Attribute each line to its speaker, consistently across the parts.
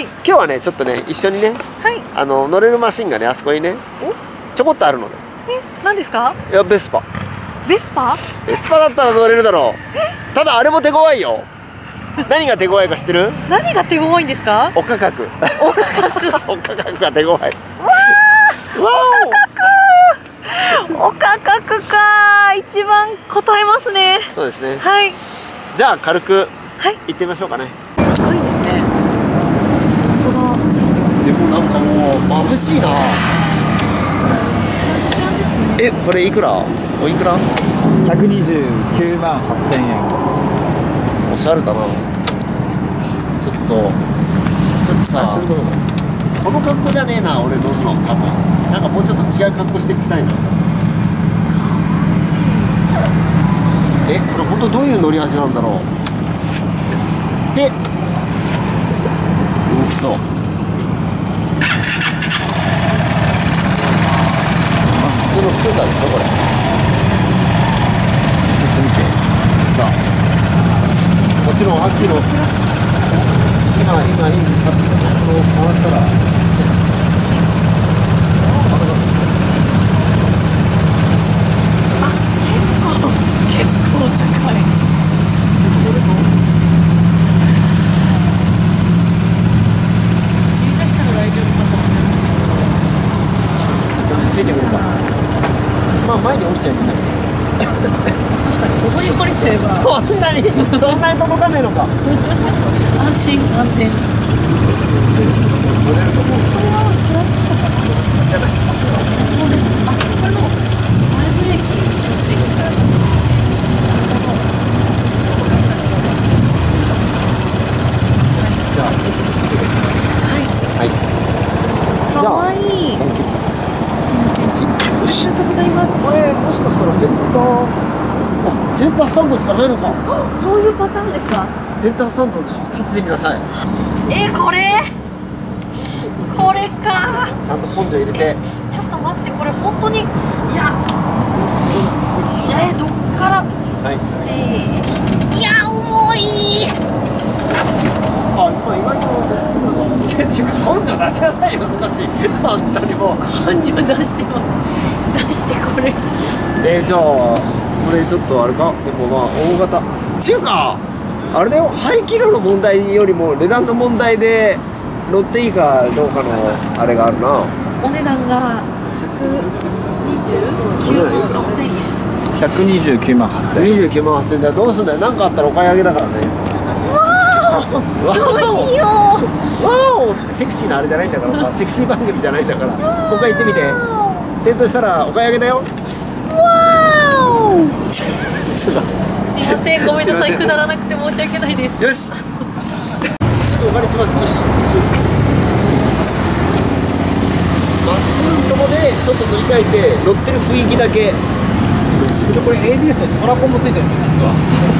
Speaker 1: はい。
Speaker 2: 今日はねちょっとね一緒にね
Speaker 1: はい。
Speaker 2: あの乗れるマシンがねあそこにねちょこっとあるので。
Speaker 1: え？何ですか？
Speaker 2: いやベスパ。
Speaker 1: ベスパ？
Speaker 2: ベスパだったら乗れるだろう。ただあれも手強いよ。何が手強いか知ってる？
Speaker 1: 何が手強いんですか？
Speaker 2: お価格
Speaker 1: お価格
Speaker 2: お価格が手強い。わ
Speaker 1: お。価格か一番答えますね。
Speaker 2: おそうですね。
Speaker 1: はい。
Speaker 2: じゃあ軽く
Speaker 1: はい。
Speaker 2: 行ってみましょうかね。
Speaker 1: 高いですね本当だ
Speaker 2: でもなんかもう眩しいな。えこれいくら？おいくら
Speaker 3: ？129万8000円。
Speaker 2: おしゃれだな。ちょっとちょっとさこの格好じゃねえな俺乗るの多分。なんかもうちょっと違う格好していきたいな。えこれ本当どういう乗り味なんだろう。で動きそう。あ普通のスクーターでしょこれ。さあもちろんアクセルを今今エンジンかこう回したら
Speaker 1: 結構高い走り出したら大丈夫かと思う
Speaker 2: ちょっとついてくるかまあ前に降りちゃいけない。
Speaker 1: ここに降りちゃえば
Speaker 2: そんなに。そんなに届かねえのか。
Speaker 1: 安心安全これはクラッチとかな
Speaker 2: じゃない
Speaker 1: これあこれも前ブレーキしようって言うからなるほど
Speaker 2: じゃあ
Speaker 1: はい
Speaker 2: はい
Speaker 1: かわいいすいませんありがとうございます
Speaker 2: これもしかしたらセンターあセンタースタンドしかないのか。
Speaker 1: そういうパターンですか？
Speaker 2: センタースタンドちょっと立ててみなさい。
Speaker 1: えー、これ？これか。
Speaker 2: ちゃんと根性入れて。
Speaker 1: ちょっと待ってこれ本当にいや。えー、どっから？
Speaker 2: はい。
Speaker 1: いや重い。
Speaker 2: あ今意外と 根性出しなさいよ少し。本当にもう。
Speaker 1: 感情出してます。出してこれ。
Speaker 2: えー、じゃあこれちょっとあれか？やっぱまあ大型。ちゅうかあれだよ。排気量の問題よりも値段の問題で乗っていいかどうかのあれがあるな。
Speaker 1: お値段が129万8000円。
Speaker 3: 129万8000円
Speaker 2: 29万8000円。だどうすんだよ。何かあったらお買い上げだからね。わー。
Speaker 1: どうしよう。
Speaker 2: わー。おセクシーなあれじゃないんだからさ。セクシー番組じゃないんだから。もう一回言ってみて。点灯したらお買い上げだよ
Speaker 1: すいません。ごめんなさい。くだらなくて申し訳ないです。
Speaker 2: よし。ちょっとお借りします一瞬一瞬まっすぐのとこでちょっと乗り換えて乗ってる雰囲気だけ。
Speaker 3: これ ABS のトラコンもついてるんですよ実は。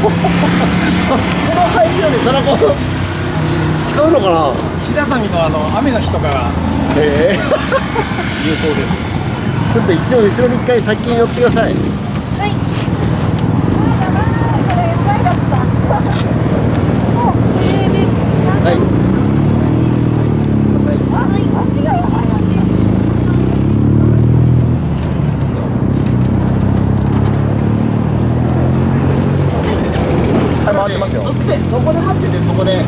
Speaker 2: この排気量でトラコン使うのかな？
Speaker 3: 石畳のあの雨の日とかが
Speaker 2: へえ。
Speaker 3: 有効です。
Speaker 2: ちょっと一応後ろに一回先に乗ってくださいそっちでそこで待っててそこで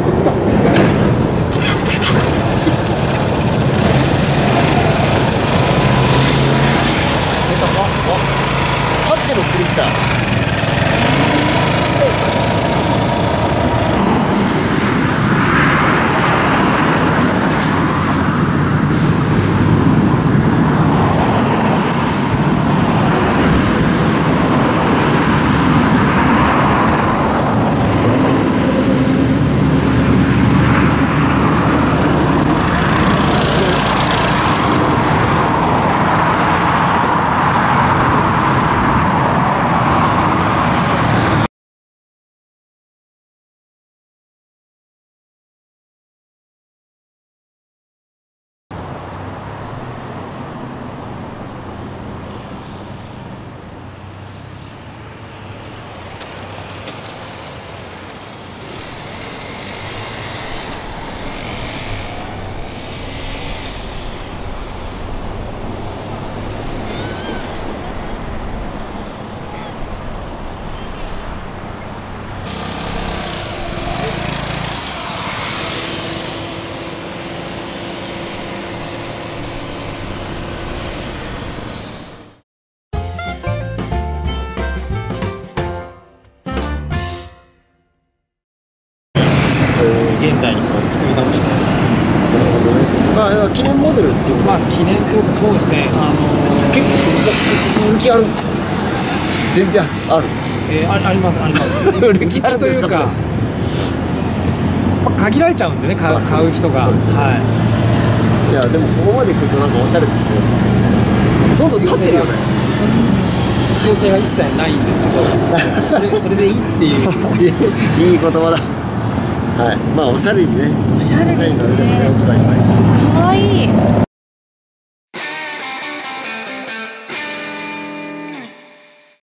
Speaker 2: こっちか出たかあタッチのクリッター
Speaker 3: みたいにこう作り直して
Speaker 2: なるほどね。まあ記念モデルっていう
Speaker 3: まあ記念というかそうですね。あの
Speaker 2: 結構売る気ある全然ある。
Speaker 3: えーあありますあります。
Speaker 2: 売る気
Speaker 3: と
Speaker 2: ですか。
Speaker 3: いうか、まあ、限られちゃうんでね買う
Speaker 2: まあ
Speaker 3: 買う人が。
Speaker 2: ね。
Speaker 3: はい。
Speaker 2: いやでもここまで来るとなんかおしゃれですね。どんどん立ってるよね。
Speaker 3: 必要性が一切ないんですけどそれそれでいいっていう。
Speaker 2: いい言葉だはい。まあおしゃれにね。
Speaker 1: おしゃれですね。
Speaker 2: おしゃれになるだけでねお互い
Speaker 1: かわいい